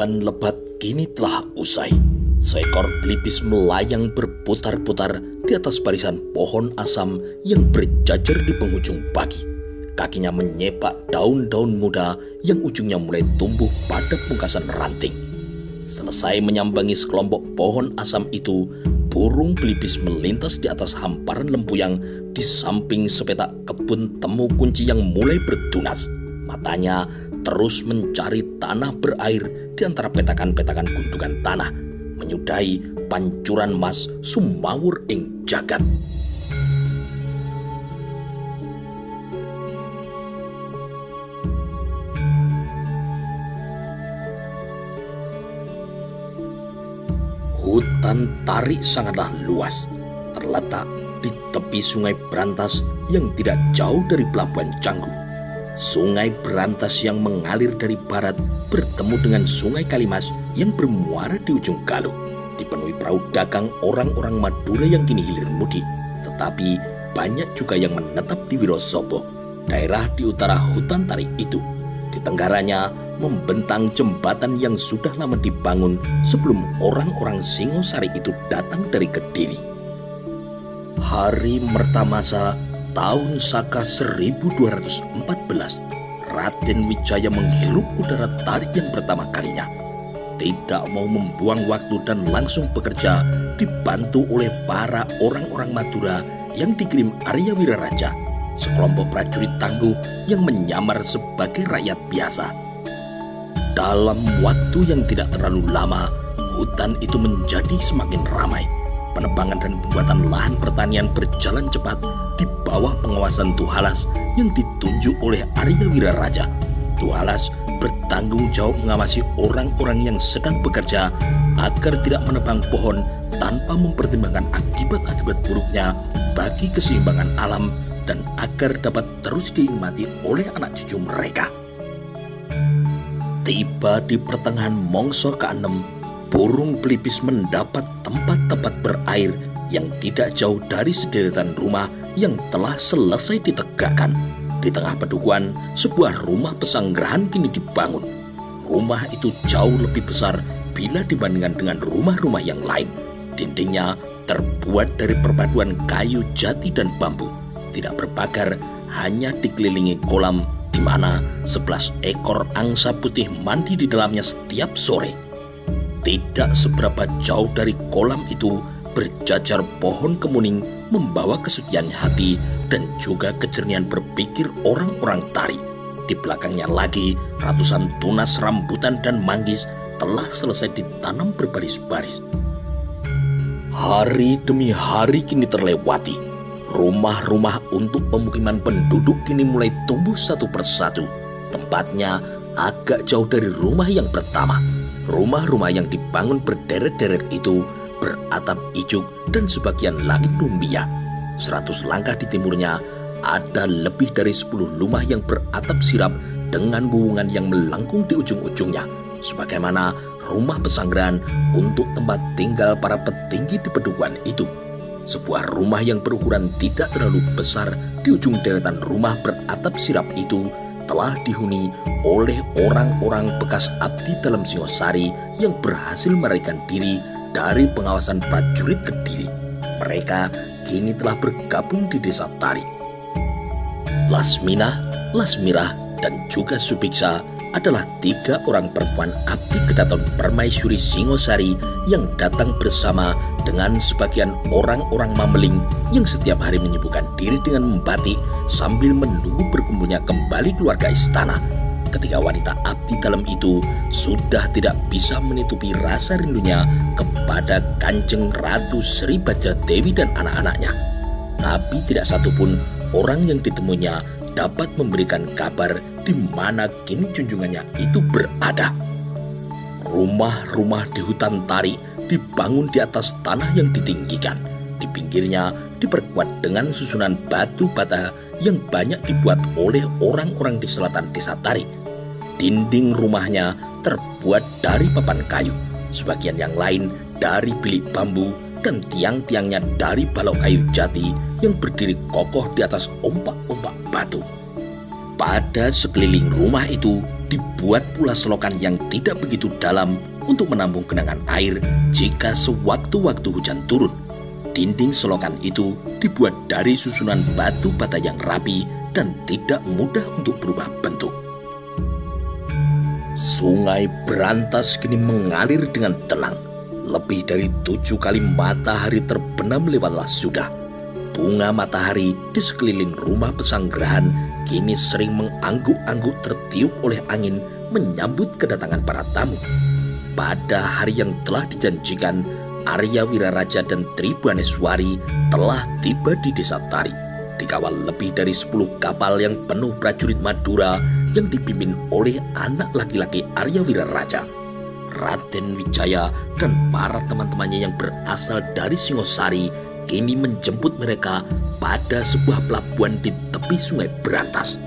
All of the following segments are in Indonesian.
Hujan lebat kini telah usai. Seekor pelipis melayang berputar-putar di atas barisan pohon asam yang berjajar di penghujung pagi. Kakinya menyepak daun-daun muda yang ujungnya mulai tumbuh pada pungkasan ranting. Selesai menyambangi sekelompok pohon asam itu, burung pelipis melintas di atas hamparan lempuyang di samping sepetak kebun temu kunci yang mulai bertunas. Matanya terus mencari tanah berair di antara petakan-petakan gundukan tanah, menyudahi pancuran mas sumawur ing jagat. Hutan tarik sangatlah luas, terletak di tepi sungai Berantas yang tidak jauh dari pelabuhan Canggu. Sungai Berantas yang mengalir dari barat bertemu dengan Sungai Kalimas yang bermuara di ujung Galuh. Dipenuhi perahu dagang orang-orang Madura yang kini hilir mudik. Tetapi banyak juga yang menetap di Wirosobo, daerah di utara hutan tarik itu. Di tenggaranya membentang jembatan yang sudah lama dibangun sebelum orang-orang Singosari itu datang dari Kediri. Hari Mertamasa tahun Saka 1214, Raden Wijaya menghirup udara tarik yang pertama kalinya. Tidak mau membuang waktu dan langsung bekerja dibantu oleh para orang-orang Madura yang dikirim Arya Wiraraja, sekelompok prajurit tangguh yang menyamar sebagai rakyat biasa. Dalam waktu yang tidak terlalu lama, hutan itu menjadi semakin ramai penebangan dan pembuatan lahan pertanian berjalan cepat di bawah pengawasan Tuhalas yang ditunjuk oleh Arya Wiraraja. Tuhalas bertanggung jawab mengawasi orang-orang yang sedang bekerja agar tidak menebang pohon tanpa mempertimbangkan akibat-akibat buruknya bagi keseimbangan alam dan agar dapat terus dinikmati oleh anak cucu mereka. Tiba di pertengahan mongso ke-6, burung pelipis mendapat tempat-tempat berair yang tidak jauh dari sederetan rumah yang telah selesai ditegakkan. Di tengah pedukuhan, sebuah rumah pesanggerahan kini dibangun. Rumah itu jauh lebih besar bila dibandingkan dengan rumah-rumah yang lain. Dindingnya terbuat dari perpaduan kayu jati dan bambu. Tidak berbakar, hanya dikelilingi kolam di mana sebelas ekor angsa putih mandi di dalamnya setiap sore. Tidak seberapa jauh dari kolam itu berjajar pohon kemuning membawa kesucian hati dan juga kejernihan berpikir orang-orang tari. Di belakangnya lagi ratusan tunas rambutan dan manggis telah selesai ditanam berbaris-baris. Hari demi hari kini terlewati. Rumah-rumah untuk pemukiman penduduk kini mulai tumbuh satu persatu. Tempatnya agak jauh dari rumah yang pertama Rumah-rumah yang dibangun berderet-deret itu beratap ijuk dan sebagian lagi rumbia. Seratus langkah di timurnya ada lebih dari sepuluh rumah yang beratap sirap dengan buungan yang melengkung di ujung-ujungnya. Sebagaimana rumah pesanggrahan untuk tempat tinggal para petinggi di pedukuhan itu. Sebuah rumah yang berukuran tidak terlalu besar di ujung deretan rumah beratap sirap itu telah dihuni oleh orang-orang bekas abdi dalam Singosari yang berhasil melarikan diri dari pengawasan prajurit Kediri. Mereka kini telah bergabung di desa Tari. Lasmina, Lasmirah, dan juga Subiksa adalah tiga orang perempuan abdi kedaton permaisuri Singosari yang datang bersama dengan sebagian orang-orang Mameling yang setiap hari menyibukkan diri dengan membatik sambil menunggu berkumpulnya kembali keluarga istana. Ketika wanita abdi dalam itu sudah tidak bisa menutupi rasa rindunya kepada Kanjeng Ratu Sri Baja Dewi dan anak-anaknya. Tapi tidak satupun orang yang ditemunya dapat memberikan kabar di mana kini junjungannya itu berada. Rumah-rumah di hutan tarik dibangun di atas tanah yang ditinggikan. Di pinggirnya diperkuat dengan susunan batu bata yang banyak dibuat oleh orang-orang di selatan desa Tarik. Dinding rumahnya terbuat dari papan kayu, sebagian yang lain dari bilik bambu dan tiang-tiangnya dari balok kayu jati yang berdiri kokoh di atas ombak-ombak batu. Pada sekeliling rumah itu dibuat pula selokan yang tidak begitu dalam untuk menampung genangan air jika sewaktu-waktu hujan turun. Dinding selokan itu dibuat dari susunan batu bata yang rapi dan tidak mudah untuk berubah bentuk. Sungai Berantas kini mengalir dengan tenang. Lebih dari tujuh kali matahari terbenam lewatlah sudah. Bunga matahari di sekeliling rumah pesanggerahan kini sering mengangguk-angguk tertiup oleh angin menyambut kedatangan para tamu. Pada hari yang telah dijanjikan, Arya Wiraraja dan Tribuaneswari telah tiba di desa Tari. Dikawal lebih dari 10 kapal yang penuh prajurit Madura yang dipimpin oleh anak laki-laki Arya Wiraraja. Raden Wijaya dan para teman-temannya yang berasal dari Singosari kini menjemput mereka pada sebuah pelabuhan di tepi sungai Berantas.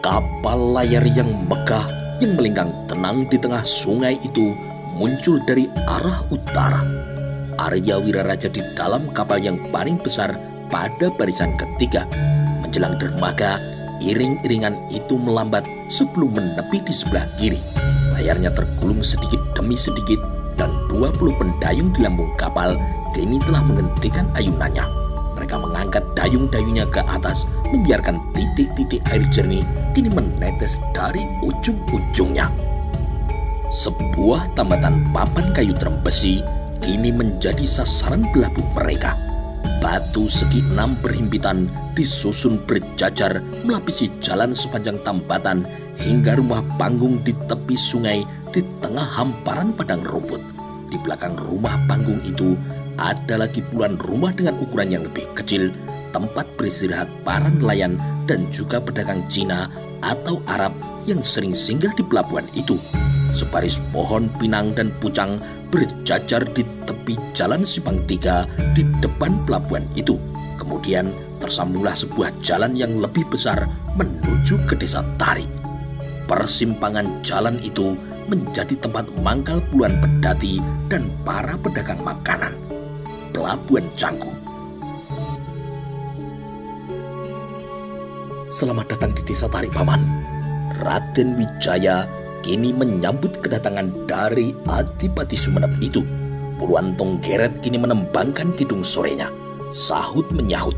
Kapal layar yang megah yang melingkang tenang di tengah sungai itu muncul dari arah utara. Arya Wiraraja di dalam kapal yang paling besar pada barisan ketiga. Menjelang dermaga, iring-iringan itu melambat sebelum menepi di sebelah kiri. Layarnya tergulung sedikit demi sedikit dan 20 pendayung di lambung kapal kini telah menghentikan ayunannya. Mereka mengangkat dayung-dayungnya ke atas, membiarkan titik-titik air jernih kini menetes dari ujung-ujungnya. Sebuah tambatan papan kayu terembesi kini menjadi sasaran belabuh mereka. Batu segi enam berhimpitan disusun berjajar melapisi jalan sepanjang tambatan hingga rumah panggung di tepi sungai di tengah hamparan padang rumput. Di belakang rumah panggung itu ada lagi puluhan rumah dengan ukuran yang lebih kecil, tempat beristirahat para nelayan dan juga pedagang Cina atau Arab yang sering singgah di pelabuhan itu. Sebaris pohon pinang dan pucang berjajar di tepi jalan Simpang Tiga di depan pelabuhan itu. Kemudian tersambunglah sebuah jalan yang lebih besar menuju ke desa Tari. Persimpangan jalan itu menjadi tempat mangkal puluhan pedati dan para pedagang makanan. Pelabuhan Canggu. Selamat datang di desa Tari Paman. Raden Wijaya kini menyambut kedatangan dari Adipati Sumenep itu. Puluhan tonggeret kini menembangkan kidung sorenya. Sahut menyahut.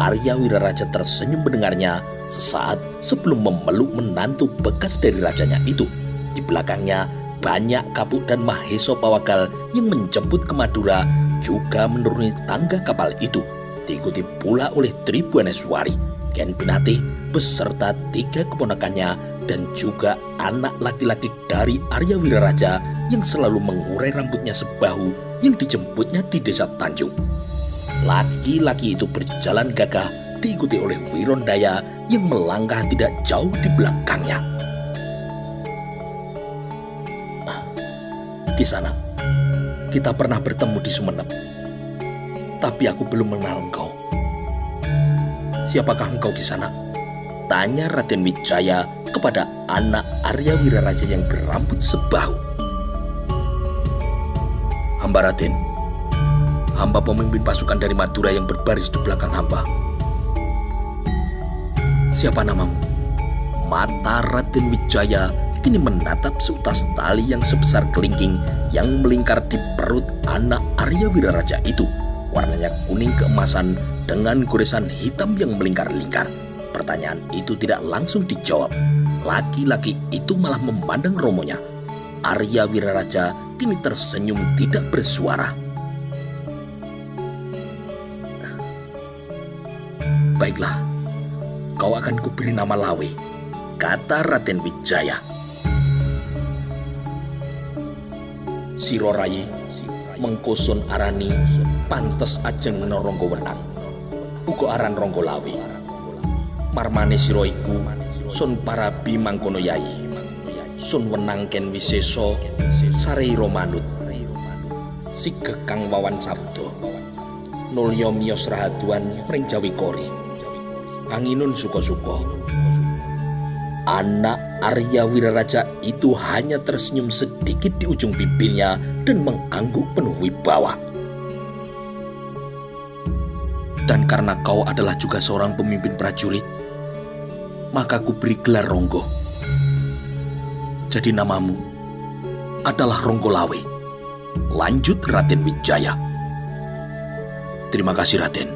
Arya Wiraraja tersenyum mendengarnya sesaat sebelum memeluk menantu bekas dari rajanya itu. Di belakangnya banyak kapuk dan Maheso Pawakal yang menjemput ke Madura juga menuruni tangga kapal itu. Diikuti pula oleh Tribuaneswari, Ken Pinate beserta tiga keponakannya dan juga anak laki-laki dari Arya Wiraraja yang selalu mengurai rambutnya sebahu yang dijemputnya di desa Tanjung. Laki-laki itu berjalan gagah diikuti oleh Wirondaya yang melangkah tidak jauh di belakangnya. Di sana, kita pernah bertemu di Sumeneb. Tapi aku belum mengenal engkau. Siapakah engkau di sana? Tanya Raden Wijaya kepada anak Arya Wiraraja yang berambut sebahu. Hamba Raden, hamba pemimpin pasukan dari Madura yang berbaris di belakang hamba. Siapa namamu? Mata Raden Wijaya kini menatap seutas tali yang sebesar kelingking yang melingkar di perut anak Arya Wiraraja itu. Warnanya kuning keemasan dengan goresan hitam yang melingkar-lingkar. Pertanyaan itu tidak langsung dijawab. Laki-laki itu malah memandang romonya. Arya Wiraraja kini tersenyum tidak bersuara. Baiklah, kau akan kuberi nama Lawe, kata Raden Wijaya. Siro Rayi, mengkoson arani, pantes ajeng menoronggo wenang. Ugo aran ronggo lawe. Marmane siro iku, sun parabi mangkono yai. Sun wenang ken wiseso, sareiro manut. Sigekang wawan sabdo. Nulyo miyos rahaduan ring jawi kori. Anginun suko-suko. Anak Arya Wiraraja itu hanya tersenyum sedikit di ujung bibirnya dan mengangguk penuh wibawa. Dan karena kau adalah juga seorang pemimpin prajurit, maka ku beri gelar Ronggo. Jadi namamu adalah Ronggo Lawe. Lanjut Raden Wijaya. Terima kasih Raden.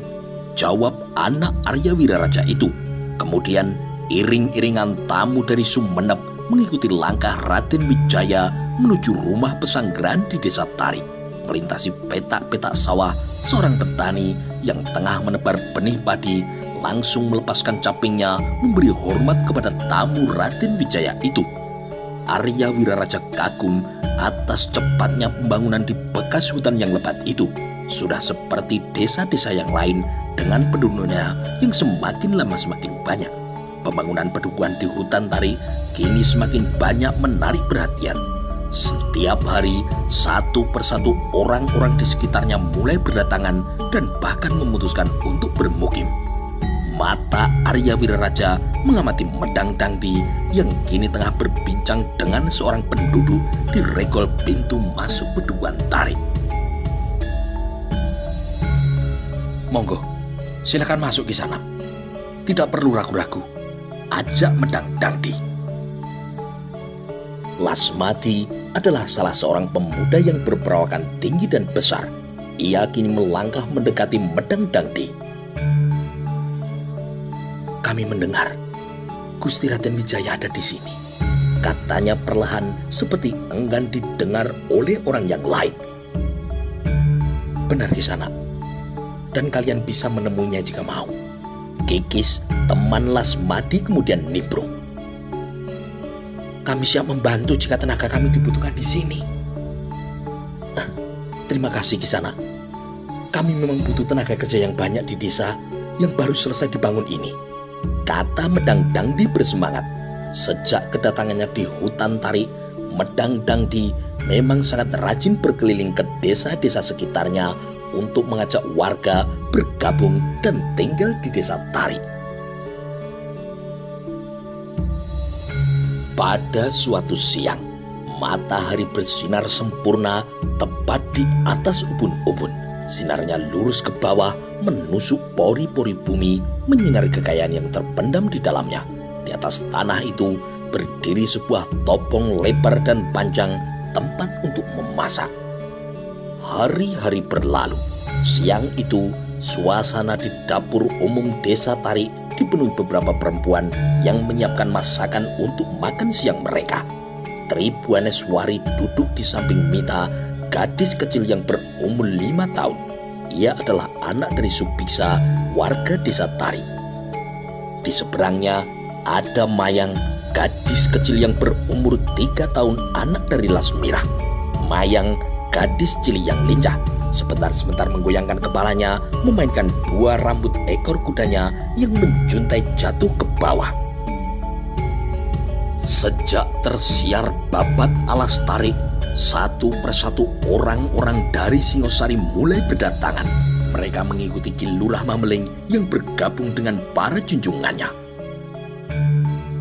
Jawab anak Arya Wiraraja itu. Kemudian iring-iringan tamu dari Sumeneb mengikuti langkah Raden Wijaya menuju rumah pesanggeran di desa Tari. Melintasi petak-petak sawah, seorang petani yang tengah menebar benih padi langsung melepaskan capingnya memberi hormat kepada tamu Raden Wijaya itu. Arya Wiraraja kagum atas cepatnya pembangunan di bekas hutan yang lebat itu. Sudah seperti desa-desa yang lain dengan penduduknya yang semakin lama semakin banyak. Pembangunan pedukuhan di hutan tari kini semakin banyak menarik perhatian. Setiap hari, satu persatu orang-orang di sekitarnya mulai berdatangan dan bahkan memutuskan untuk bermukim mata Arya Wiraraja mengamati Medang Dangdi yang kini tengah berbincang dengan seorang penduduk di regol pintu masuk pedukuhan tarik. Monggo, silakan masuk ke sana. Tidak perlu ragu-ragu. Ajak Medang Dangdi. Lasmati adalah salah seorang pemuda yang berperawakan tinggi dan besar. Ia kini melangkah mendekati Medang Dangdi kami mendengar Gusti Raden Wijaya ada di sini. Katanya perlahan seperti enggan didengar oleh orang yang lain. Benar di sana. Dan kalian bisa menemuinya jika mau. Kikis, teman Lasmadi kemudian nimbrung. Kami siap membantu jika tenaga kami dibutuhkan di sini. Ah, terima kasih Kisana. Kami memang butuh tenaga kerja yang banyak di desa yang baru selesai dibangun ini kata Medang Dangdi bersemangat. Sejak kedatangannya di hutan tarik, Medang Dangdi memang sangat rajin berkeliling ke desa-desa sekitarnya untuk mengajak warga bergabung dan tinggal di desa Tarik. Pada suatu siang, matahari bersinar sempurna tepat di atas ubun-ubun. Sinarnya lurus ke bawah, menusuk pori-pori bumi, menyinari kekayaan yang terpendam di dalamnya. Di atas tanah itu berdiri sebuah topong lebar dan panjang tempat untuk memasak. Hari-hari berlalu. Siang itu, suasana di dapur umum desa Tarik dipenuhi beberapa perempuan yang menyiapkan masakan untuk makan siang mereka. Tribuaneswari duduk di samping Mita gadis kecil yang berumur lima tahun. Ia adalah anak dari Subiksa, warga desa Tari. Di seberangnya ada Mayang, gadis kecil yang berumur tiga tahun, anak dari Lasmira. Mayang, gadis cilik yang lincah, sebentar-sebentar menggoyangkan kepalanya, memainkan dua rambut ekor kudanya yang menjuntai jatuh ke bawah. Sejak tersiar babat alas tarik, satu persatu orang-orang dari Singosari mulai berdatangan. Mereka mengikuti Kilurah Mameling yang bergabung dengan para junjungannya.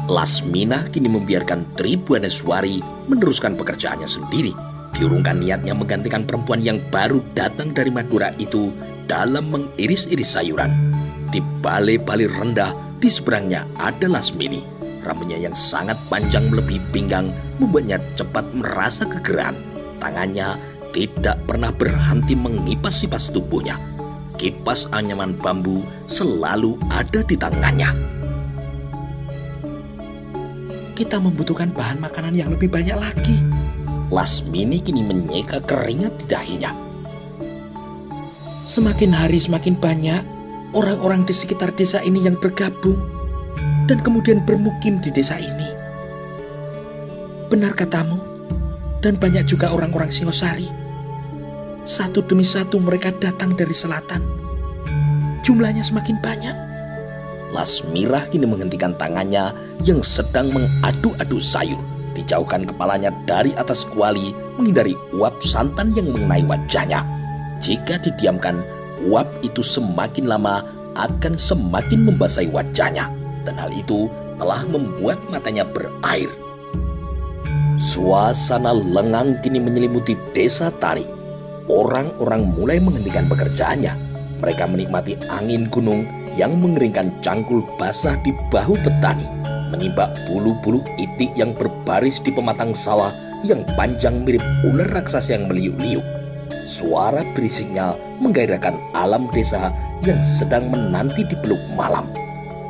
Lasmina kini membiarkan Tribuaneswari meneruskan pekerjaannya sendiri. Diurungkan niatnya menggantikan perempuan yang baru datang dari Madura itu dalam mengiris-iris sayuran. Di balai-balai rendah di seberangnya ada Lasmini Rambutnya yang sangat panjang melebihi pinggang membuatnya cepat merasa kegerahan. Tangannya tidak pernah berhenti mengipas-ipas tubuhnya. Kipas anyaman bambu selalu ada di tangannya. Kita membutuhkan bahan makanan yang lebih banyak lagi. Lasmini kini menyeka keringat di dahinya. Semakin hari semakin banyak orang-orang di sekitar desa ini yang bergabung dan kemudian bermukim di desa ini. Benar katamu, dan banyak juga orang-orang Singosari. Satu demi satu mereka datang dari selatan. Jumlahnya semakin banyak. Lasmirah kini menghentikan tangannya yang sedang mengadu-adu sayur. Dijauhkan kepalanya dari atas kuali menghindari uap santan yang mengenai wajahnya. Jika didiamkan, uap itu semakin lama akan semakin membasahi wajahnya dan hal itu telah membuat matanya berair. Suasana lengang kini menyelimuti desa Tari. Orang-orang mulai menghentikan pekerjaannya. Mereka menikmati angin gunung yang mengeringkan cangkul basah di bahu petani. menyimbak bulu-bulu itik yang berbaris di pematang sawah yang panjang mirip ular raksasa yang meliuk-liuk. Suara berisiknya menggairahkan alam desa yang sedang menanti di peluk malam.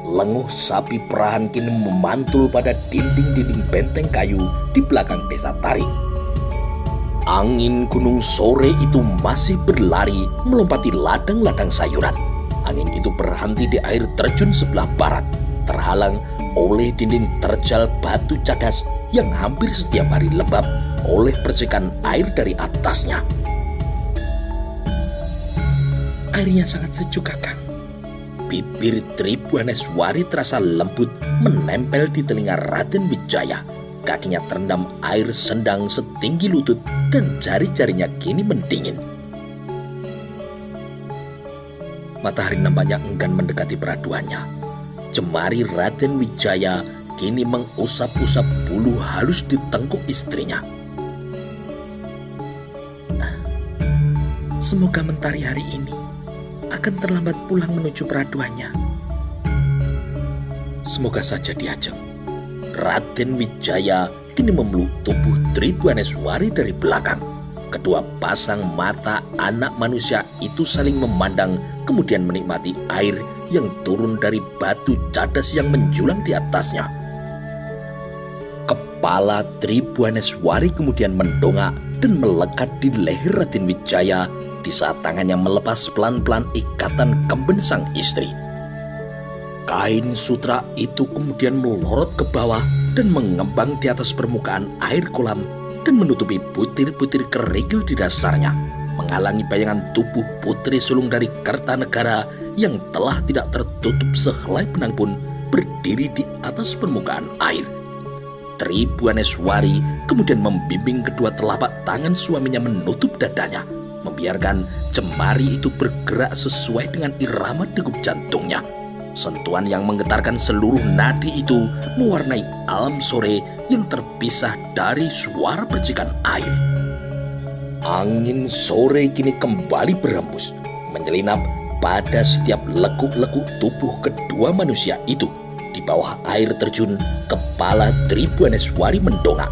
Lenguh sapi perahan kini memantul pada dinding-dinding benteng kayu di belakang desa Tarik. Angin gunung sore itu masih berlari melompati ladang-ladang sayuran. Angin itu berhenti di air terjun sebelah barat, terhalang oleh dinding terjal batu cadas yang hampir setiap hari lembab oleh percikan air dari atasnya. Airnya sangat sejuk, Kakang. Bibir Tribuaneswari terasa lembut menempel di telinga Raden Wijaya Kakinya terendam air sendang setinggi lutut dan jari-jarinya kini mendingin. Matahari nampaknya enggan mendekati peraduannya. Jemari Raden Wijaya kini mengusap-usap bulu halus di tengkuk istrinya. Semoga mentari hari ini akan terlambat pulang menuju peraduannya. Semoga saja diajeng. Raden Wijaya kini memeluk tubuh Tribuaneswari dari belakang. Kedua pasang mata anak manusia itu saling memandang kemudian menikmati air yang turun dari batu cadas yang menjulang di atasnya. Kepala Tribuaneswari kemudian mendongak dan melekat di leher Raden Wijaya di saat tangannya melepas pelan-pelan ikatan kemben sang istri. Kain sutra itu kemudian melorot ke bawah dan mengembang di atas permukaan air kolam dan menutupi butir-butir kerikil di dasarnya, menghalangi bayangan tubuh putri sulung dari Kertanegara yang telah tidak tertutup sehelai benang pun berdiri di atas permukaan air. Tribuaneswari kemudian membimbing kedua telapak tangan suaminya menutup dadanya, membiarkan cemari itu bergerak sesuai dengan irama degup jantungnya Sentuhan yang menggetarkan seluruh nadi itu mewarnai alam sore yang terpisah dari suara percikan air. Angin sore kini kembali berembus, menyelinap pada setiap lekuk-lekuk tubuh kedua manusia itu. Di bawah air terjun, kepala Tribuaneswari mendongak.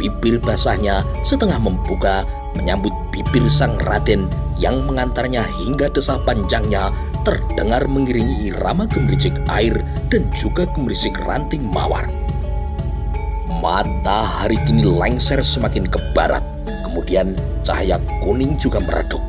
Bibir basahnya setengah membuka menyambut bibir sang Raden yang mengantarnya hingga desa panjangnya terdengar mengiringi irama gemericik air dan juga gemericik ranting mawar. Matahari kini lengser semakin ke barat, kemudian cahaya kuning juga meredup.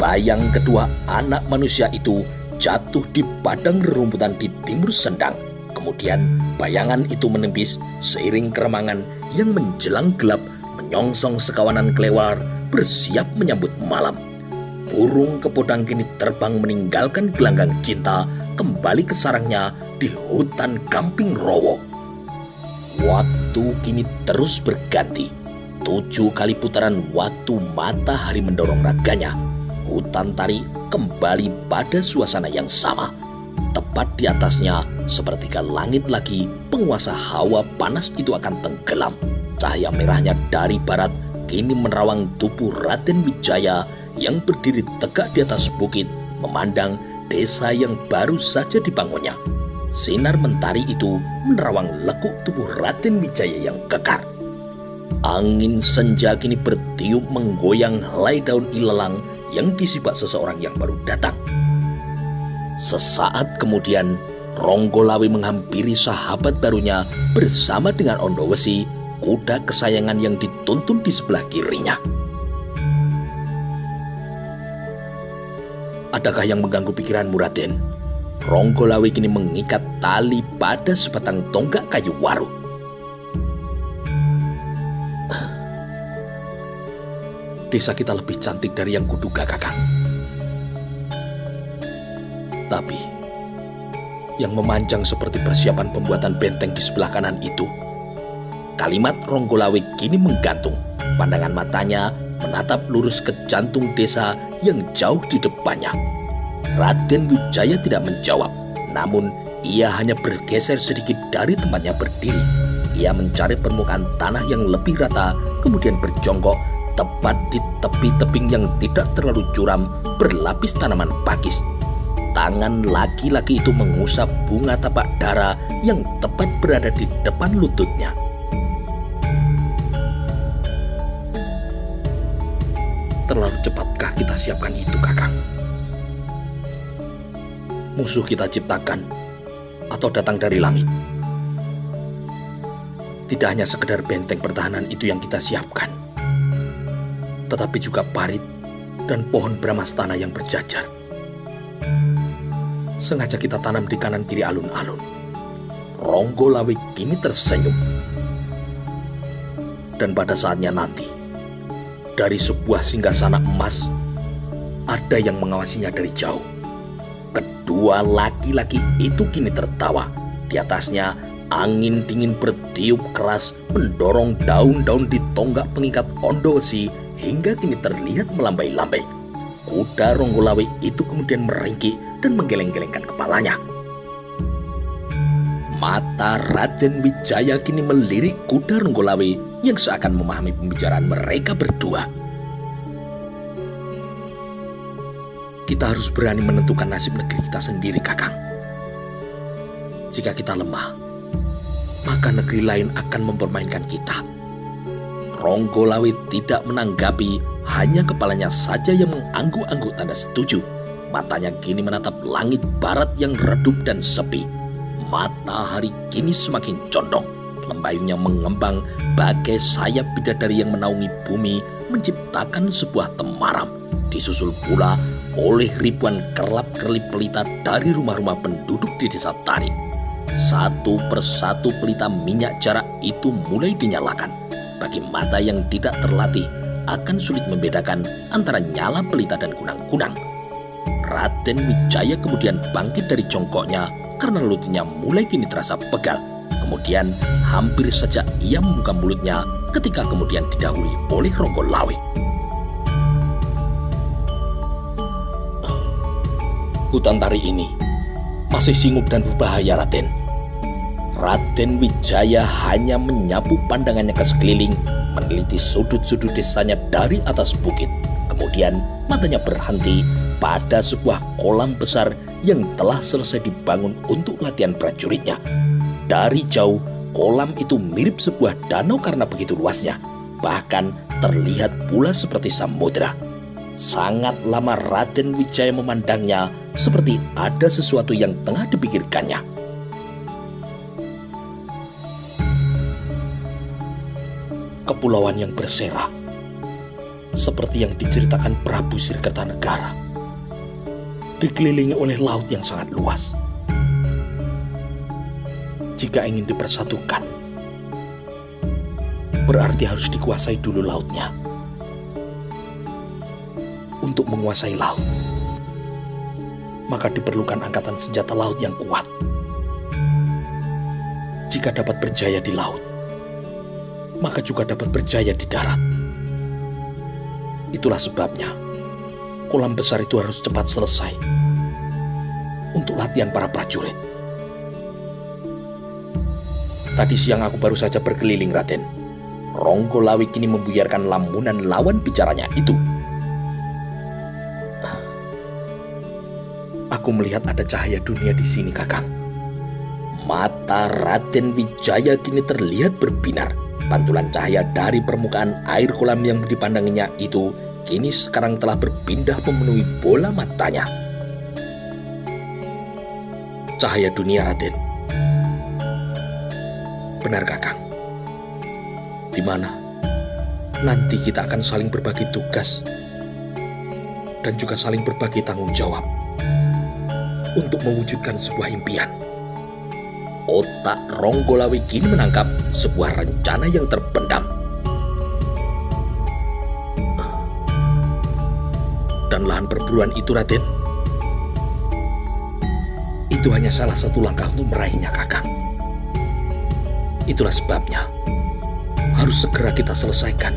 Bayang kedua anak manusia itu jatuh di padang rerumputan di timur sendang. Kemudian bayangan itu menempis seiring keremangan yang menjelang gelap menyongsong sekawanan kelewar bersiap menyambut malam burung kepodang kini terbang meninggalkan gelanggang cinta kembali ke sarangnya di hutan Gamping Rowo. Waktu kini terus berganti. Tujuh kali putaran waktu matahari mendorong raganya. Hutan tari kembali pada suasana yang sama. Tepat di atasnya, sepertiga langit lagi, penguasa hawa panas itu akan tenggelam. Cahaya merahnya dari barat kini menerawang tubuh Raden Wijaya yang berdiri tegak di atas bukit memandang desa yang baru saja dibangunnya. Sinar mentari itu menerawang lekuk tubuh Raden Wijaya yang kekar. Angin senja kini bertiup menggoyang helai daun ilalang yang disibak seseorang yang baru datang. Sesaat kemudian, Ronggolawi menghampiri sahabat barunya bersama dengan Ondowesi, kuda kesayangan yang dituntun di sebelah kirinya. Adakah yang mengganggu pikiranmu, Raden? Ronggolawi kini mengikat tali pada sebatang tonggak kayu waru. Desa kita lebih cantik dari yang kuduga, kakak. Tapi, yang memanjang seperti persiapan pembuatan benteng di sebelah kanan itu, kalimat Ronggolawi kini menggantung. Pandangan matanya menatap lurus ke jantung desa yang jauh di depannya. Raden Wijaya tidak menjawab, namun ia hanya bergeser sedikit dari tempatnya berdiri. Ia mencari permukaan tanah yang lebih rata, kemudian berjongkok tepat di tepi tebing yang tidak terlalu curam berlapis tanaman pakis. tangan laki-laki itu mengusap bunga tapak dara yang tepat berada di depan lututnya. Terlalu cepatkah kita siapkan itu, Kakang? Musuh kita ciptakan atau datang dari langit? Tidak hanya sekedar benteng pertahanan itu yang kita siapkan, tetapi juga parit dan pohon bramastana yang berjajar. Sengaja kita tanam di kanan kiri alun-alun. Ronggo Lawe kini tersenyum. Dan pada saatnya nanti, dari sebuah singgasana emas, ada yang mengawasinya dari jauh. Kedua laki-laki itu kini tertawa. Di atasnya Angin dingin bertiup keras mendorong daun-daun di tonggak pengikat Ondowesi hingga kini terlihat melambai-lambai. Kuda Ronggolawe itu kemudian meringki dan menggeleng-gelengkan kepalanya. Mata Raden Wijaya kini melirik kuda Ronggolawe yang seakan memahami pembicaraan mereka berdua. Kita harus berani menentukan nasib negeri kita sendiri, Kakang. Jika kita lemah, maka negeri lain akan mempermainkan kita. Ronggolawe tidak menanggapi, hanya kepalanya saja yang mengangguk-angguk tanda setuju. Matanya kini menatap langit barat yang redup dan sepi. Matahari kini semakin condong. Lembayungnya mengembang bagai sayap bidadari yang menaungi bumi menciptakan sebuah temaram. Disusul pula oleh ribuan kerlap-kerlip pelita dari rumah-rumah penduduk di desa Tarik. Satu persatu pelita minyak jarak itu mulai dinyalakan. Bagi mata yang tidak terlatih, akan sulit membedakan antara nyala pelita dan kunang-kunang. Raden Wijaya kemudian bangkit dari jongkoknya karena lututnya mulai kini terasa pegal. Kemudian hampir saja ia membuka mulutnya ketika kemudian didahului oleh Ronggo Lawe. Hutan tari ini masih singgup dan berbahaya Raden. Raden Wijaya hanya menyapu pandangannya ke sekeliling, meneliti sudut-sudut desanya dari atas bukit. Kemudian matanya berhenti pada sebuah kolam besar yang telah selesai dibangun untuk latihan prajuritnya. Dari jauh, kolam itu mirip sebuah danau karena begitu luasnya. Bahkan terlihat pula seperti samudera. Sangat lama Raden Wijaya memandangnya seperti ada sesuatu yang tengah dipikirkannya. kepulauan yang berserak, seperti yang diceritakan Prabu Sirkertanegara, dikelilingi oleh laut yang sangat luas. Jika ingin dipersatukan, berarti harus dikuasai dulu lautnya. Untuk menguasai laut, maka diperlukan angkatan senjata laut yang kuat. Jika dapat berjaya di laut, maka juga dapat berjaya di darat. Itulah sebabnya kolam besar itu harus cepat selesai untuk latihan para prajurit. Tadi siang aku baru saja berkeliling Raden. Ronggo Lawi kini membuyarkan lamunan lawan bicaranya itu. Aku melihat ada cahaya dunia di sini, Kakang. Mata Raden Wijaya kini terlihat berbinar Pantulan cahaya dari permukaan air kolam yang dipandanginya itu kini sekarang telah berpindah memenuhi bola matanya. Cahaya dunia Raden. Benar kakang. Di mana nanti kita akan saling berbagi tugas dan juga saling berbagi tanggung jawab untuk mewujudkan sebuah impian otak Ronggolawi kini menangkap sebuah rencana yang terpendam. Dan lahan perburuan itu, Raden, itu hanya salah satu langkah untuk meraihnya, Kakang. Itulah sebabnya harus segera kita selesaikan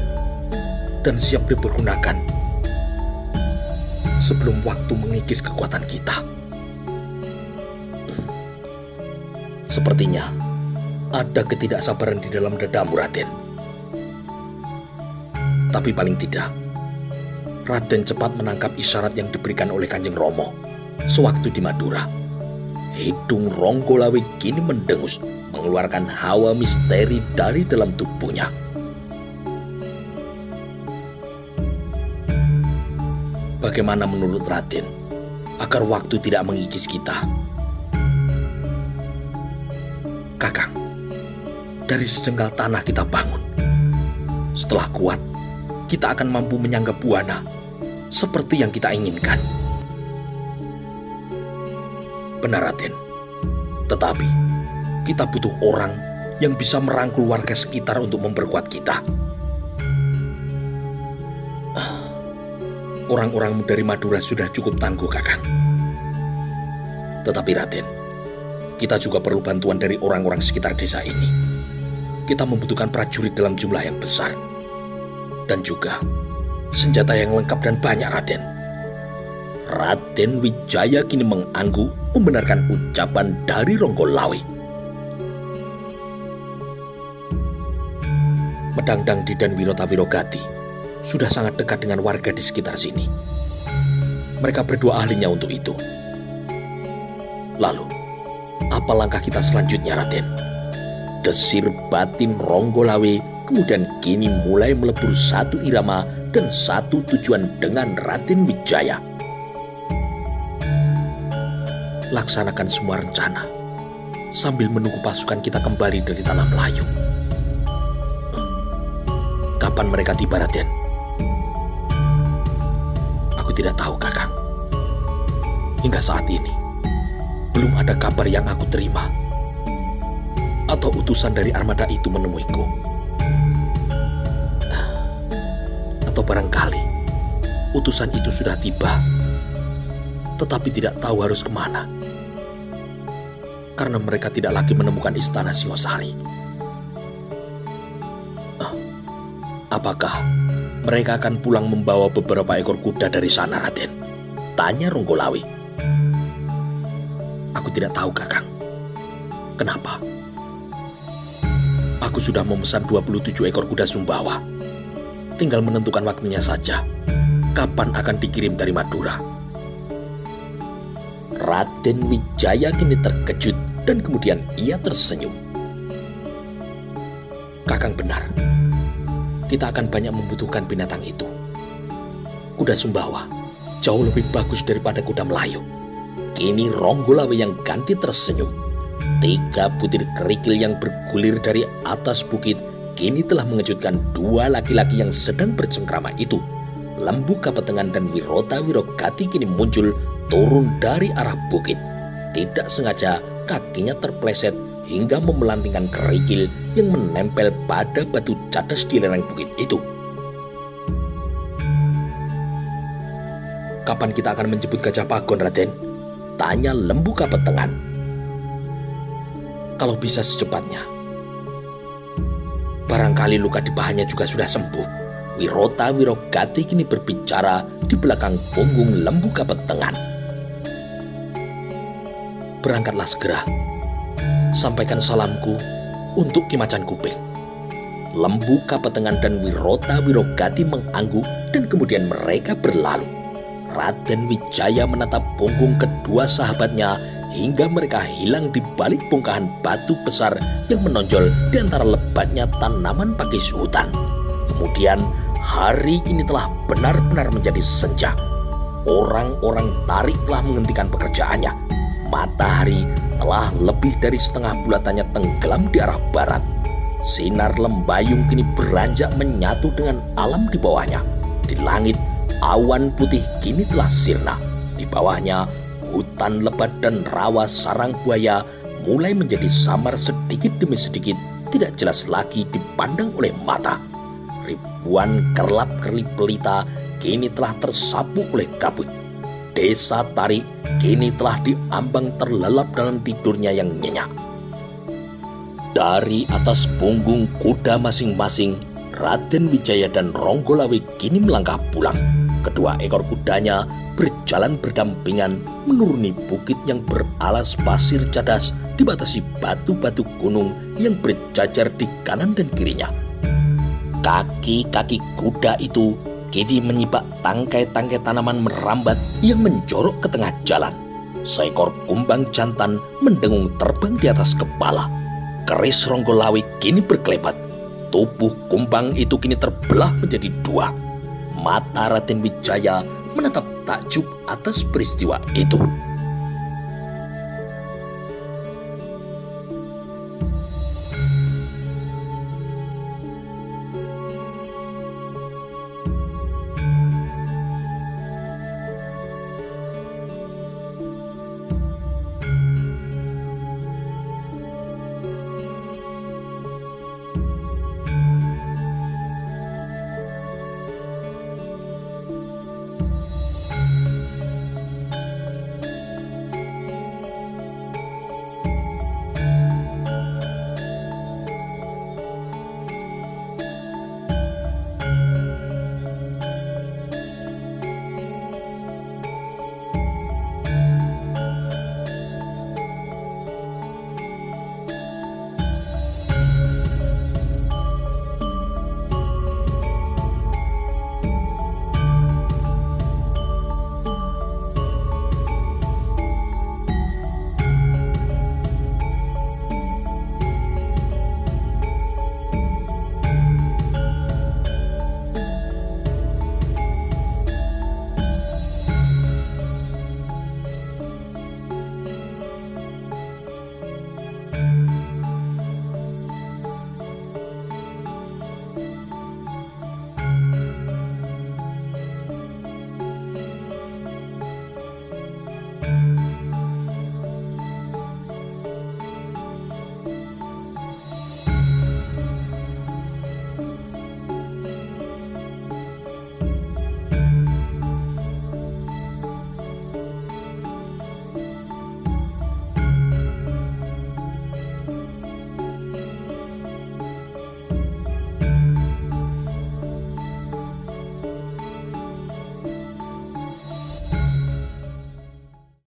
dan siap dipergunakan sebelum waktu mengikis kekuatan kita. Sepertinya ada ketidaksabaran di dalam dadamu, Raden. Tapi paling tidak, Raden cepat menangkap isyarat yang diberikan oleh Kanjeng Romo. Sewaktu di Madura, hidung Ronggolawe kini mendengus mengeluarkan hawa misteri dari dalam tubuhnya. Bagaimana menurut Raden agar waktu tidak mengikis kita? Kakang, dari sejengkal tanah kita bangun. Setelah kuat, kita akan mampu menyanggap buana seperti yang kita inginkan. Benar, Raden. Tetapi, kita butuh orang yang bisa merangkul warga sekitar untuk memperkuat kita. Orang-orang dari Madura sudah cukup tangguh, Kakang. Tetapi Raden, kita juga perlu bantuan dari orang-orang sekitar desa ini. Kita membutuhkan prajurit dalam jumlah yang besar. Dan juga senjata yang lengkap dan banyak, Raden. Raden Wijaya kini mengangguk membenarkan ucapan dari Ronggolawe. Medangdang di dan Wirota Wirogati sudah sangat dekat dengan warga di sekitar sini. Mereka berdua ahlinya untuk itu. Lalu, apa langkah kita selanjutnya, Raden? Desir batin Ronggolawe kemudian kini mulai melebur satu irama dan satu tujuan dengan Raden Wijaya. Laksanakan semua rencana sambil menunggu pasukan kita kembali dari tanah Melayu. Kapan mereka tiba, Raden? tidak tahu, Kakang. Hingga saat ini, belum ada kabar yang aku terima. Atau utusan dari armada itu menemuiku. Atau barangkali, utusan itu sudah tiba, tetapi tidak tahu harus ke mana. Karena mereka tidak lagi menemukan istana Singosari. Apakah mereka akan pulang membawa beberapa ekor kuda dari sana, Raden. Tanya Ronggolawi. Aku tidak tahu, Kakang. Kenapa? Aku sudah memesan 27 ekor kuda Sumbawa. Tinggal menentukan waktunya saja. Kapan akan dikirim dari Madura? Raden Wijaya kini terkejut dan kemudian ia tersenyum. Kakang benar kita akan banyak membutuhkan binatang itu. Kuda Sumbawa jauh lebih bagus daripada kuda Melayu. Kini Ronggolawe yang ganti tersenyum. Tiga butir kerikil yang bergulir dari atas bukit kini telah mengejutkan dua laki-laki yang sedang bercengkrama itu. Lembu Kapetengan dan Wirota Wirogati kini muncul turun dari arah bukit. Tidak sengaja kakinya terpleset hingga memelantingkan kerikil yang menempel pada batu cadas di lereng bukit itu. Kapan kita akan menjemput Gajah Pagon, Raden? Tanya lembu kapetengan. Kalau bisa secepatnya. Barangkali luka di pahanya juga sudah sembuh. Wirota Wirogati kini berbicara di belakang punggung lembu kapetengan. Berangkatlah segera, sampaikan salamku untuk Kimacan Kuping. Lembu Kapetengan dan Wirota Wirogati mengangguk dan kemudian mereka berlalu. Raden Wijaya menatap punggung kedua sahabatnya hingga mereka hilang di balik bongkahan batu besar yang menonjol di antara lebatnya tanaman pakis hutan. Kemudian hari ini telah benar-benar menjadi senja. Orang-orang tarik telah menghentikan pekerjaannya. Matahari telah lebih dari setengah bulatannya tenggelam di arah barat. Sinar lembayung kini beranjak menyatu dengan alam di bawahnya. Di langit, awan putih kini telah sirna. Di bawahnya, hutan lebat dan rawa sarang buaya mulai menjadi samar sedikit demi sedikit, tidak jelas lagi dipandang oleh mata. Ribuan kerlap-kerlip pelita kini telah tersapu oleh kabut. Desa Tarik kini telah diambang terlelap dalam tidurnya yang nyenyak. Dari atas punggung kuda masing-masing, Raden Wijaya dan Ronggolawe kini melangkah pulang. Kedua ekor kudanya berjalan berdampingan menuruni bukit yang beralas pasir cadas dibatasi batu-batu gunung yang berjajar di kanan dan kirinya. Kaki-kaki kuda itu kini menyibak tangkai-tangkai tanaman merambat yang menjorok ke tengah jalan. seekor kumbang jantan mendengung terbang di atas kepala. Keris Ronggolawi kini berkelebat. Tubuh kumbang itu kini terbelah menjadi dua. Mata Raden Wijaya menatap takjub atas peristiwa itu.